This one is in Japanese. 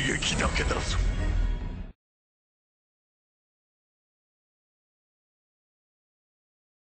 刺激だけだぞ。